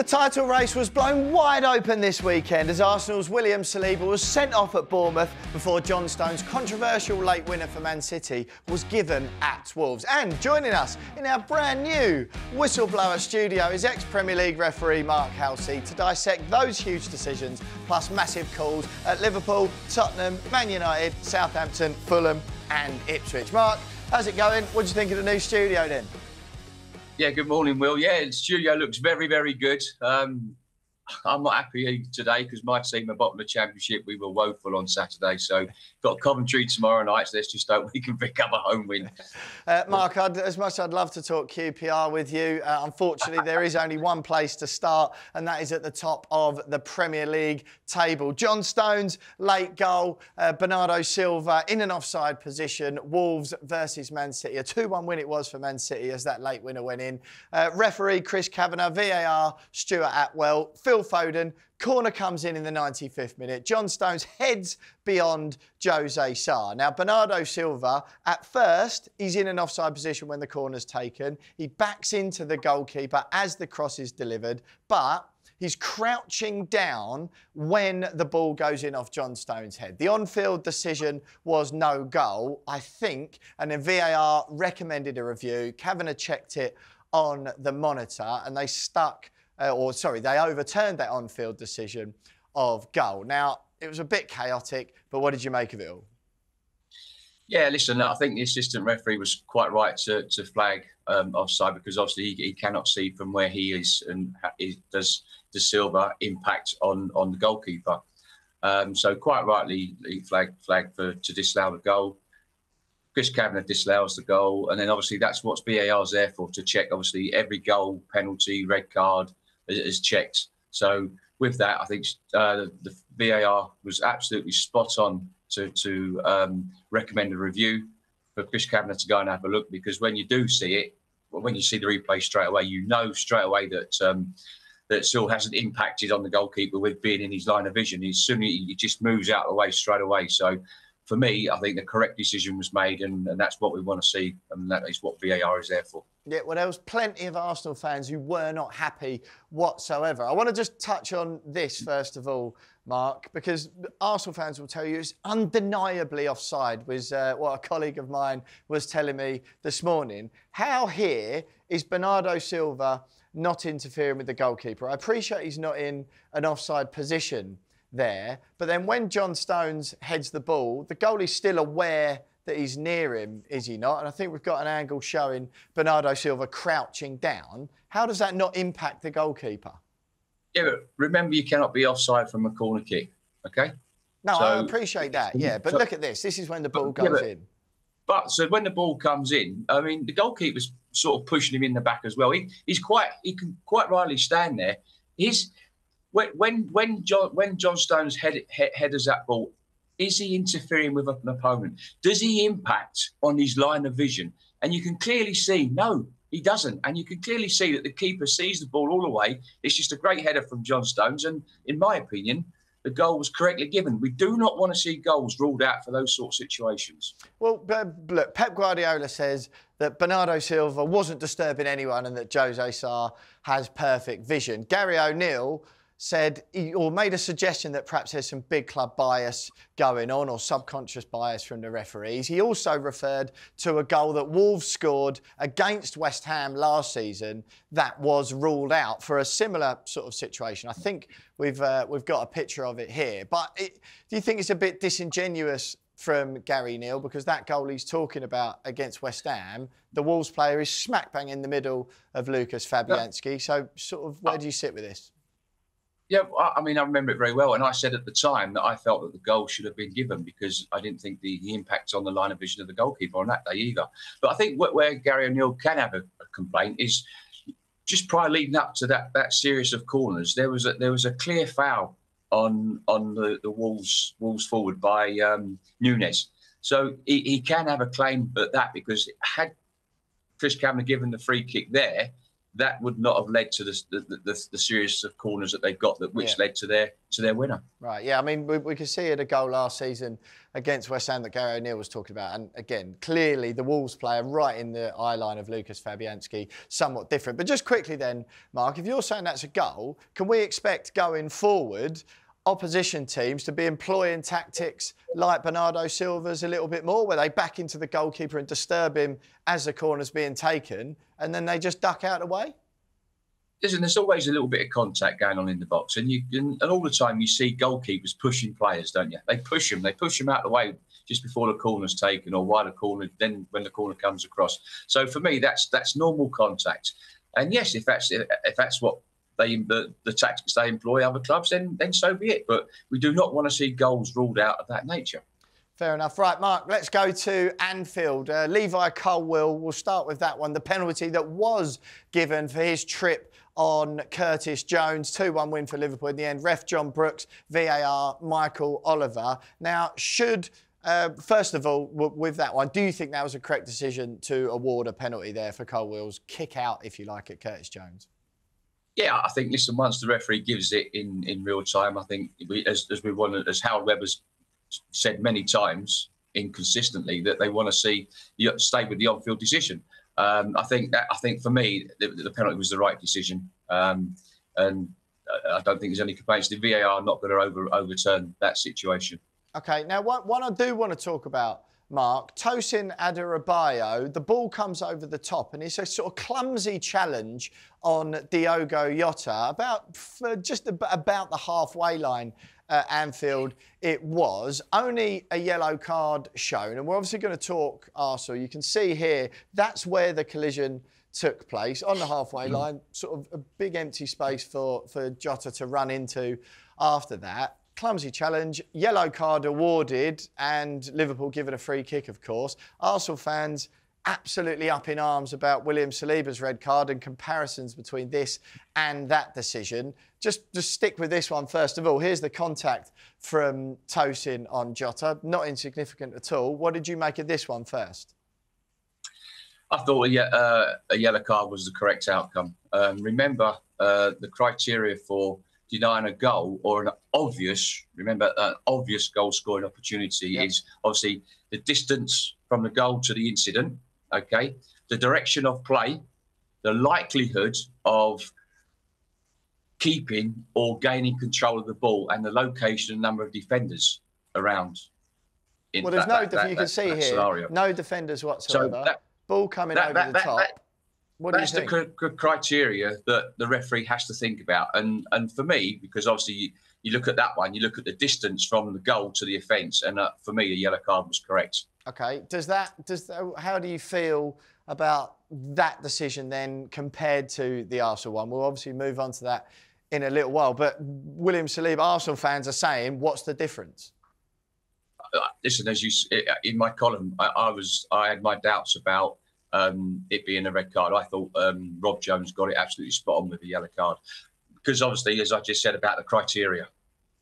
The title race was blown wide open this weekend as Arsenal's William Saliba was sent off at Bournemouth before John Stones' controversial late winner for Man City was given at Wolves. And joining us in our brand new whistleblower studio is ex-Premier League referee Mark Halsey to dissect those huge decisions plus massive calls at Liverpool, Tottenham, Man United, Southampton, Fulham and Ipswich. Mark, how's it going? What do you think of the new studio then? Yeah, good morning, Will. Yeah, the studio looks very, very good. Um, I'm not happy today because my team are bottom of the championship. We were woeful on Saturday, so got Coventry tomorrow night. So let's just hope we can pick up a home win. Uh, Mark, I'd, as much as I'd love to talk QPR with you, uh, unfortunately there is only one place to start, and that is at the top of the Premier League table. John Stones late goal, uh, Bernardo Silva in an offside position. Wolves versus Man City, a 2-1 win it was for Man City as that late winner went in. Uh, referee Chris Kavanagh, VAR Stuart Atwell, Phil Phil Foden. Corner comes in in the 95th minute. John Stones heads beyond Jose Sa. Now, Bernardo Silva, at first, he's in an offside position when the corner's taken. He backs into the goalkeeper as the cross is delivered, but he's crouching down when the ball goes in off John Stones' head. The on-field decision was no goal, I think, and then VAR recommended a review. Kavanagh checked it on the monitor and they stuck uh, or sorry, they overturned that on-field decision of goal. Now, it was a bit chaotic, but what did you make of it all? Yeah, listen, I think the assistant referee was quite right to, to flag um, offside because obviously he, he, cannot see from where he is and does the Silva impact on, on the goalkeeper. Um, so quite rightly, he flagged, flagged for, to disallow the goal. Chris Kavanagh disallows the goal, and then obviously that's what VAR's there for to check obviously every goal, penalty, red card, is checked. So with that, I think uh, the VAR was absolutely spot on to to um, recommend a review for Chris Kavanagh to go and have a look because when you do see it, when you see the replay straight away, you know straight away that um, that still hasn't impacted on the goalkeeper with being in his line of vision. As soon as he just moves out of the way straight away. So for me, I think the correct decision was made, and, and that's what we want to see, and that is what VAR is there for. Yeah, well, there was plenty of Arsenal fans who were not happy whatsoever. I want to just touch on this first of all, Mark, because Arsenal fans will tell you it's undeniably offside, was uh, what a colleague of mine was telling me this morning. How here is Bernardo Silva not interfering with the goalkeeper? I appreciate he's not in an offside position there. But then when John Stones heads the ball, the goalie's still aware that he's near him, is he not? And I think we've got an angle showing Bernardo Silva crouching down. How does that not impact the goalkeeper? Yeah, but remember you cannot be offside from a corner kick, okay? No, so, I appreciate that, yeah. But so, look at this. This is when the ball goes yeah, but, in. But so when the ball comes in, I mean, the goalkeeper's sort of pushing him in the back as well. He, he's quite, he can quite rightly stand there. He's, when when John when John Stones head, head, headers that ball, is he interfering with an opponent? Does he impact on his line of vision? And you can clearly see no, he doesn't. And you can clearly see that the keeper sees the ball all the way. It's just a great header from John Stones, and in my opinion, the goal was correctly given. We do not want to see goals ruled out for those sort of situations. Well, look, Pep Guardiola says that Bernardo Silva wasn't disturbing anyone and that Jose Sa has perfect vision. Gary O'Neil said or made a suggestion that perhaps there's some big club bias going on or subconscious bias from the referees. He also referred to a goal that Wolves scored against West Ham last season that was ruled out for a similar sort of situation. I think we've uh, we've got a picture of it here. But it, do you think it's a bit disingenuous from Gary Neal because that goal he's talking about against West Ham, the Wolves player is smack bang in the middle of Lucas Fabianski. So, sort of, where do you sit with this? Yeah, I mean, I remember it very well. And I said at the time that I felt that the goal should have been given because I didn't think the, the impact on the line of vision of the goalkeeper on that day either. But I think where Gary O'Neil can have a, a complaint is just prior leading up to that that series of corners, there was a, there was a clear foul on on the, the Wolves Wolves forward by um, Nunes. So he, he can have a claim at that because had Chris Kavanagh given the free kick there, that would not have led to the the, the, the series of corners that they've got, that which yeah. led to their to their winner. Right. Yeah. I mean, we, we could see it a goal last season against West Ham that Gary O'Neil was talking about, and again, clearly the Wolves player right in the eye line of Lucas Fabianski, somewhat different. But just quickly then, Mark, if you're saying that's a goal, can we expect going forward? opposition teams to be employing tactics like Bernardo Silva's a little bit more, where they back into the goalkeeper and disturb him as the corner's being taken, and then they just duck out of the way? Listen, there's always a little bit of contact going on in the box, and you and, and all the time you see goalkeepers pushing players, don't you? They push them, they push them out of the way just before the corner's taken, or while the corner, then when the corner comes across. So for me, that's that's normal contact. And yes, if that's if that's what they the, the tactics they employ other clubs, then then so be it. But we do not want to see goals ruled out of that nature. Fair enough. Right, Mark, let's go to Anfield. Uh, Levi Colwill, we'll start with that one. The penalty that was given for his trip on Curtis Jones. 2 1 win for Liverpool in the end. Ref John Brooks, VAR Michael Oliver. Now, should. Uh, first of all, with that one, do you think that was a correct decision to award a penalty there for Colwill's kick out, if you like, at Curtis Jones? yeah, I think listen, once the referee gives it in, in real time, I think we, as, as we want, as Howard Webber's said many times, inconsistently, that they want to see you stay with the on-field decision. Um, I think that I think for me, the, the penalty was the right decision, um, and I don't think there's any complaints. The VAR not going to over, overturn that situation. Okay, now what, what I do want to talk about Mark, Tosin Adarabioyo, the ball comes over the top and it's a sort of clumsy challenge on Diogo Jota, about just about the halfway line at Anfield it was. Only a yellow card shown, and we're obviously going to talk Arsenal. You can see here, that's where the collision took place on the halfway mm. line, sort of a big empty space for, for Jota to run into after that clumsy challenge, yellow card awarded, and Liverpool given a free kick, of course. Arsenal fans absolutely up in arms about William Saliba's red card and comparisons between this and that decision. Just, just stick with this one first of all. Here's the contact from Tosin on Jota, not insignificant at all. What did you make of this one first? I thought a, uh, a yellow card was the correct outcome. Um, remember, uh, the criteria for denying a goal or an obvious, remember, an obvious goal scoring opportunity yeah. is obviously the distance from the goal to the incident, okay, the direction of play, the likelihood of keeping or gaining control of the ball, and the location and number of defenders around. well, there's that, no, that, you can see here, scenario. no defenders whatsoever. So that, ball coming over the top what That's the cr- criteria that the referee has to think about, and and for me, because obviously you, you, look at that one, you look at the distance from the goal to the offence, and uh, for me, a yellow card was correct. Okay, does that does how do you feel about that decision then compared to the Arsenal one? We'll obviously move on to that in a little while, but William Saliba, Arsenal fans are saying, what's the difference? Uh, listen, as you in my column, I, I was I had my doubts about um, it being a red card. I thought um, Rob Jones got it absolutely spot on with the yellow card because obviously, as I just said about the criteria,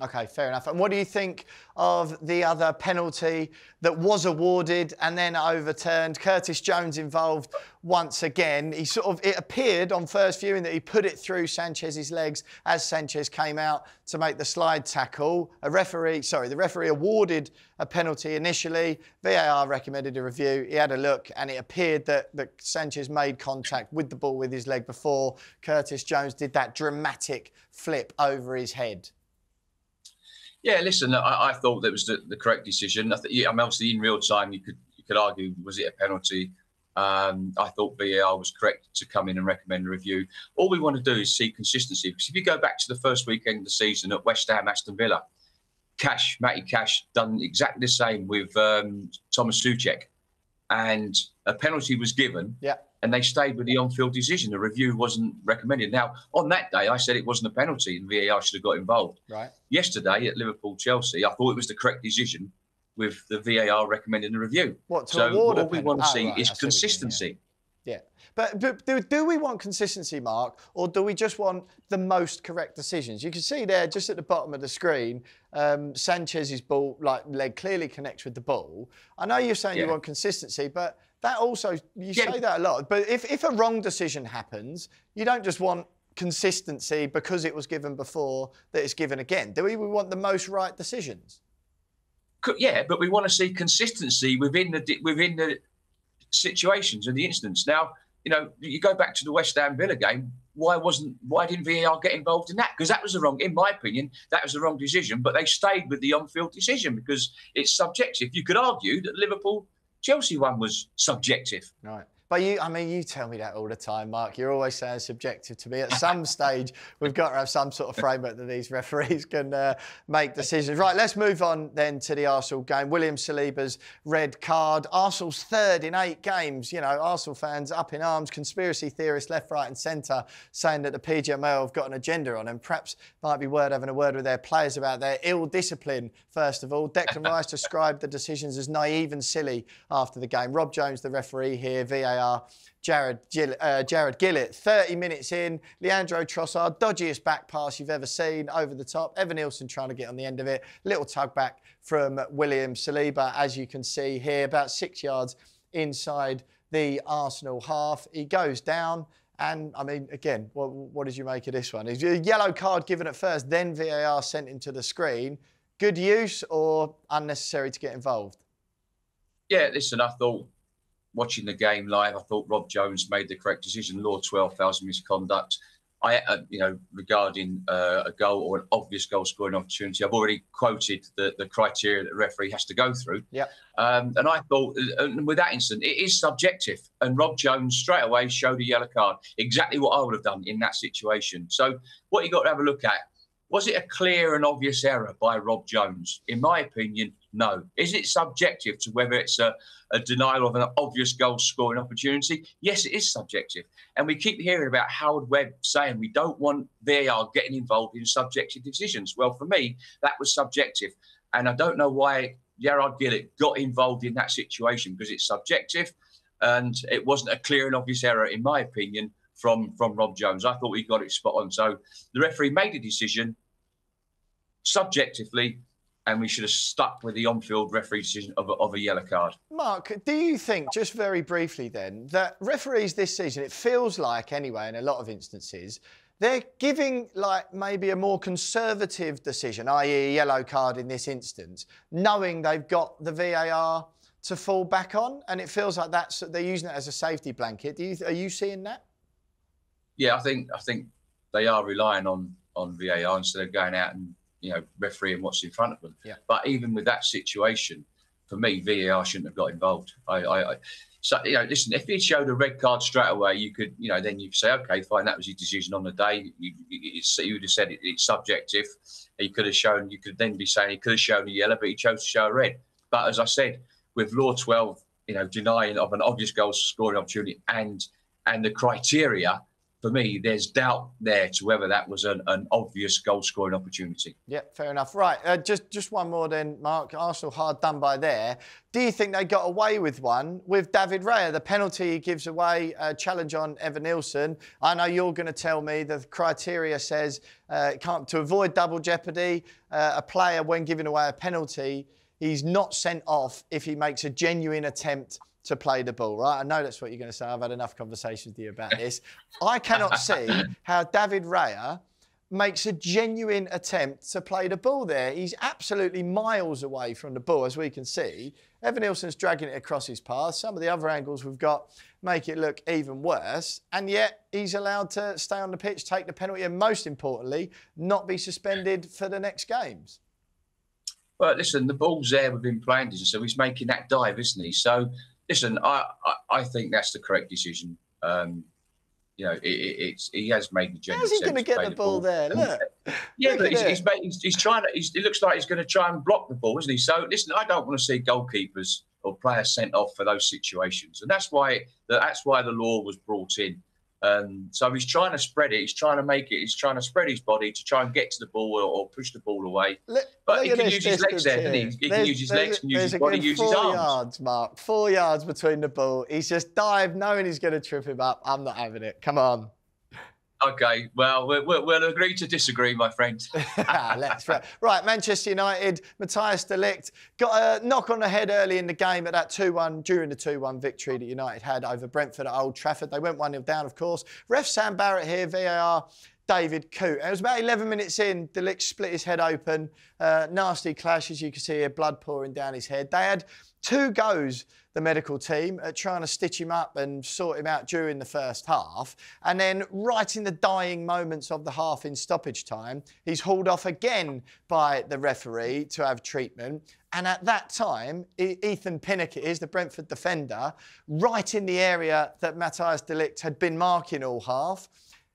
Okay, fair enough. And what do you think of the other penalty that was awarded and then overturned? Curtis Jones involved once again. He sort of it appeared on first viewing that he put it through Sanchez's legs as Sanchez came out to make the slide tackle. A referee, sorry, the referee awarded a penalty initially. VAR recommended a review. He had a look and it appeared that, that Sanchez made contact with the ball with his leg before Curtis Jones did that dramatic flip over his head. Yeah, listen, I, I thought that was the, the correct decision. I, th- yeah, I mean, obviously, in real time, you could you could argue was it a penalty? Um, I thought VAR was correct to come in and recommend a review. All we want to do is see consistency. Because if you go back to the first weekend of the season at West Ham, Aston Villa, Cash, Matty Cash, done exactly the same with um, Thomas Soucek, and a penalty was given. Yeah and they stayed with the on-field decision. The review wasn't recommended. Now, on that day, I said it wasn't a penalty, and VAR should have got involved. Right. Yesterday at Liverpool Chelsea, I thought it was the correct decision, with the VAR recommending the review. What to so award what we want to oh, see right, is consistency. Yeah. But, but do, do we want consistency, Mark, or do we just want the most correct decisions? You can see there, just at the bottom of the screen, um, Sanchez's ball, like leg, clearly connects with the ball. I know you're saying yeah. you want consistency, but that also you yeah. say that a lot. But if if a wrong decision happens, you don't just want consistency because it was given before that it's given again. Do we? We want the most right decisions. Yeah, but we want to see consistency within the within the situations and the incidents. Now, you know, you go back to the West Ham Villa game. Why wasn't why didn't VAR get involved in that? Because that was the wrong, in my opinion, that was the wrong decision. But they stayed with the on-field decision because it's subjective. You could argue that Liverpool Chelsea one was subjective. Right. But you, I mean, you tell me that all the time, Mark. You're always saying subjective to me. At some stage, we've got to have some sort of framework that these referees can uh, make decisions. Right, let's move on then to the Arsenal game. William Saliba's red card. Arsenal's third in eight games. You know, Arsenal fans up in arms, conspiracy theorists left, right, and centre saying that the PGMO have got an agenda on them. Perhaps might be worth having a word with their players about their ill discipline, first of all. Declan Rice described the decisions as naive and silly after the game. Rob Jones, the referee here, VAR are Jared, Gill, uh, Jarred Gillett. 30 minutes in, Leandro Trossard, dodgiest back pass you've ever seen, over the top. Evanilson trying to get on the end of it. Little tug back from William Saliba, as you can see here, about six yards inside the Arsenal half. He goes down. And I mean, again, what, what did you make of this one? Is a yellow card given at first, then VAR sent into the screen. Good use or unnecessary to get involved? Yeah, listen, I thought watching the game live, I thought Rob Jones made the correct decision. Law 12 fouls and misconduct. I, uh, you know, regarding uh, a goal or an obvious goal scoring opportunity, I've already quoted the, the criteria that the referee has to go through. Yeah. Um, and I thought, uh, and with that incident, it is subjective. And Rob Jones straight away showed a yellow card, exactly what I would have done in that situation. So what you got to have a look at was it a clear and obvious error by Rob Jones? In my opinion, no. Is it subjective to whether it's a, a denial of an obvious goal scoring opportunity? Yes, it is subjective. And we keep hearing about Howard Webb saying we don't want VAR getting involved in subjective decisions. Well, for me, that was subjective. And I don't know why Jarred Gillett got involved in that situation because it's subjective and it wasn't a clear and obvious error, in my opinion, from, from Rob Jones. I thought he got it spot on. So the referee made a decision subjectively, and we should have stuck with the on-field referee decision of a, of a yellow card. Mark, do you think, just very briefly then, that referees this season, it feels like anyway, in a lot of instances, they're giving like maybe a more conservative decision, i.e., a yellow card in this instance, knowing they've got the VAR to fall back on, and it feels like that's they're using it as a safety blanket. Do you, are you seeing that? Yeah, I think I think they are relying on on VAR instead of going out and you know, refereeing what's in front of them. Yeah. But even with that situation, for me, VAR shouldn't have got involved. I, I, I so you know, listen, if he showed a red card straight away, you could, you know, then you say, okay, fine, that was his decision on the day. You, you, you would have said it, it's subjective. He could have shown, you could then be saying he could have shown a yellow, but he chose to show a red. But as I said, with law 12, you know, denying of an obvious goal scoring opportunity and and the criteria for me, there's doubt there to whether that was an, an obvious goal scoring opportunity. Yeah, fair enough. Right, uh, just just one more then, Mark. Arsenal hard done by there. Do you think they got away with one with David Raya? The penalty he gives away, uh, challenge on Evanilson? I know you're going to tell me the criteria says uh, can't to avoid double jeopardy. Uh, a player when giving away a penalty, he's not sent off if he makes a genuine attempt to play the ball, right? I know that's what you're going to say. I've had enough conversations with you about this. I cannot see how David Raya makes a genuine attempt to play the ball there. He's absolutely miles away from the ball, as we can see. Evanilson's dragging it across his path. Some of the other angles we've got make it look even worse. And yet he's allowed to stay on the pitch, take the penalty, and most importantly, not be suspended for the next games. Well, listen, the ball's there within playing distance, so he's making that dive, isn't he? So listen, I, I, I think that's the correct decision. Um, you know, it, it, it's he has made the genuine. How's he going to get the ball, ball, there? Look. Yeah, but he's, he's, made, he's, he's, trying to. He's, it looks like he's going to try and block the ball, isn't he? So listen, I don't want to see goalkeepers or players sent off for those situations, and that's why that's why the law was brought in. Um, so he's trying to spread it. He's trying to make it. He's trying to spread his body to try and get to the ball or, or push the ball away. Look, but he can use his legs there, can he? He can use his legs, can use his body, use his arms. Four yards, Mark. Four yards between the ball. He's just dived, knowing he's going to trip him up. I'm not having it. Come on. Okay, well, we'll, we'll, agree to disagree, my friend. Let's right. Manchester United, Matthias de Ligt got a knock on the head early in the game at that 2-1 during the 2-1 victory that United had over Brentford at Old Trafford. They went 1-0 down, of course. Ref Sam Barrett here, VAR. David Coote. It was about 11 minutes in, de Ligt split his head open. Uh, nasty clash, as you can see here, blood pouring down his head. They had two goes the medical team at trying to stitch him up and sort him out during the first half. And then, right in the dying moments of the half in stoppage time, he's hauled off again by the referee to have treatment. And at that time, Ethan Pinnock is the Brentford defender, right in the area that Matthias de Ligt had been marking all half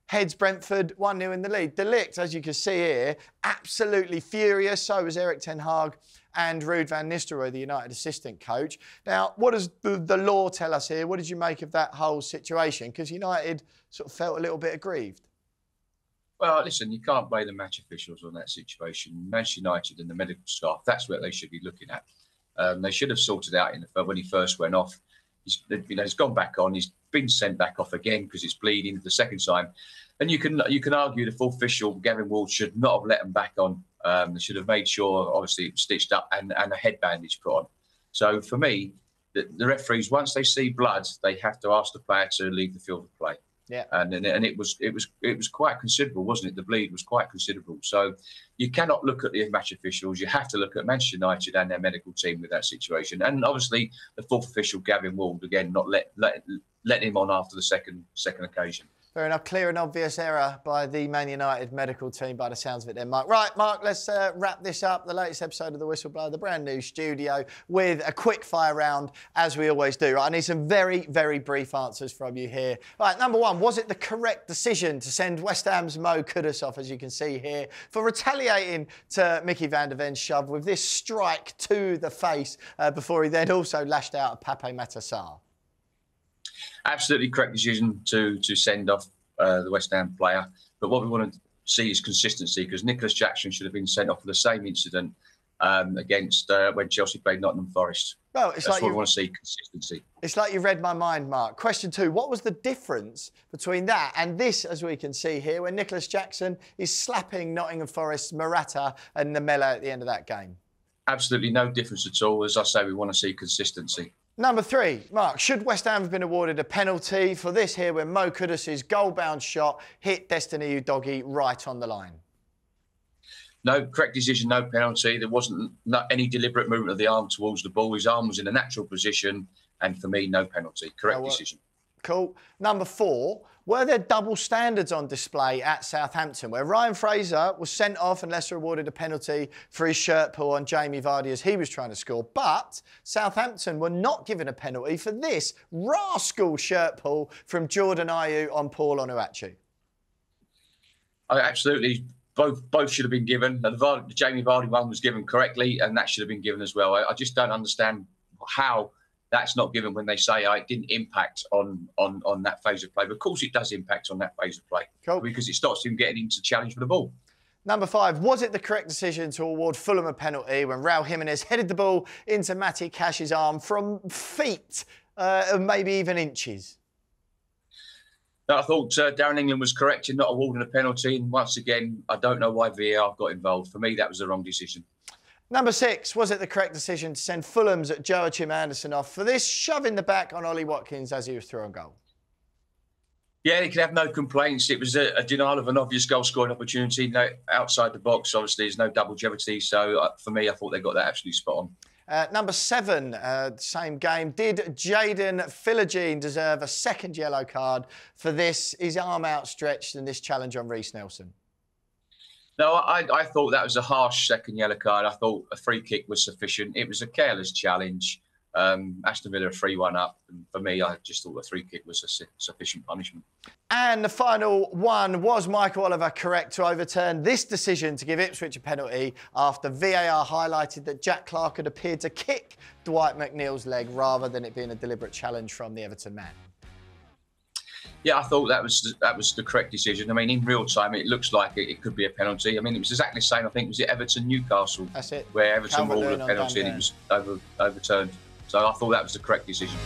heads Brentford 1 0 in the lead. De Ligt, as you can see here, absolutely furious. So was Erik Ten Hag and Ruud van Nistelrooy, the United assistant coach. Now, what does the, the law tell us here? What did you make of that whole situation? Because United sort of felt a little bit aggrieved. Well, listen, you can't blame the match officials on that situation. Manchester United and the medical staff, that's what they should be looking at. Um, they should have sorted out in the, when he first went off. He's, you know, he's gone back on. He's been sent back off again because it's bleeding the second time. And you can you can argue the full official Gavin Ward should not have let him back on um, they should have made sure, obviously, stitched up and, and a head bandage put on. So for me, the, the, referees, once they see blood, they have to ask the player to leave the field of play. Yeah. And, and it was it was it was quite considerable, wasn't it? The bleed was quite considerable. So you cannot look at the match officials. You have to look at Manchester United and their medical team with that situation. And obviously the fourth official, Gavin Ward, again, not let let let him on after the second second occasion. Fair enough. Clear and obvious error by the Man United medical team by the sounds of it then, Mark. Right, Mark, let's uh, wrap this up. The latest episode of The Whistleblower, the brand new studio, with a quick fire round, as we always do. Right, I need some very, very brief answers from you here. Right, number one, was it the correct decision to send West Ham's Mo Kudus off, as you can see here, for retaliating to Micky van de Ven's shove with this strike to the face uh, before he then also lashed out at Pape Matar Sarr? Absolutely correct decision to to send off uh, the West Ham player. But what we want to see is consistency because Nicolas Jackson should have been sent off for the same incident um, against uh, when Chelsea played Nottingham Forest. Well, it's That's like what we want to see consistency. It's like you read my mind, Mark. Question two: What was the difference between that and this, as we can see here, when Nicolas Jackson is slapping Nottingham Forest's Morato and Lamela at the end of that game? Absolutely no difference at all. As I say, we want to see consistency. Number three, Mark, should West Ham have been awarded a penalty for this here when Mo Kudus' goal-bound shot hit Destiny Udogie right on the line? No, correct decision, no penalty. There wasn't any deliberate movement of the arm towards the ball. His arm was in a natural position, and for me, no penalty. Correct decision. Cool. Number four, were there double standards on display at Southampton where Ryan Fraser was sent off and Leicester awarded a penalty for his shirt pull on Jamie Vardy as he was trying to score, but Southampton were not given a penalty for this rascal shirt pull from Jordan Ayew on Paul Onuachu? absolutely. Both both should have been given. The, Vardy, the Jamie Vardy one was given correctly, and that should have been given as well. I, I just don't understand how that's not given when they say oh, it didn't impact on on on that phase of play. But of course, it does impact on that phase of play cool. because it stops him getting into challenge for the ball. Number five, was it the correct decision to award Fulham a penalty when Raul Jimenez headed the ball into Matty Cash's arm from feet, uh, maybe even inches? No, I thought uh, Darren England was correct in not awarding a penalty. And once again, I don't know why VAR got involved. For me, that was the wrong decision. Number six, was it the correct decision to send Fulham's Joachim Andersen off for this shove in the back on Ollie Watkins as he was throwing goal? Yeah, he could have no complaints. It was a, a denial of an obvious goal scoring opportunity. No, outside the box, obviously, there's no double jeopardy. So uh, for me, I thought they got that absolutely spot on. Uh, number seven, uh, same game. Did Jaden Philogene deserve a second yellow card for this? His arm outstretched in this challenge on Reiss Nelson. No, I, I thought that was a harsh second yellow card. I thought a free kick was sufficient. It was a careless challenge. Um, Aston Villa 3 1 up. And for me, I just thought the free kick was a su- sufficient punishment. And the final one was Michael Oliver correct to overturn this decision to give Ipswich a penalty after VAR highlighted that Jack Clarke had appeared to kick Dwight McNeil's leg rather than it being a deliberate challenge from the Everton man? Yeah, I thought that was that was the correct decision. I mean, in real time, it looks like it, it could be a penalty. I mean, it was exactly the same. I think was it Everton Newcastle. That's it. Where Everton ruled a penalty and it was over, overturned. So I thought that was the correct decision.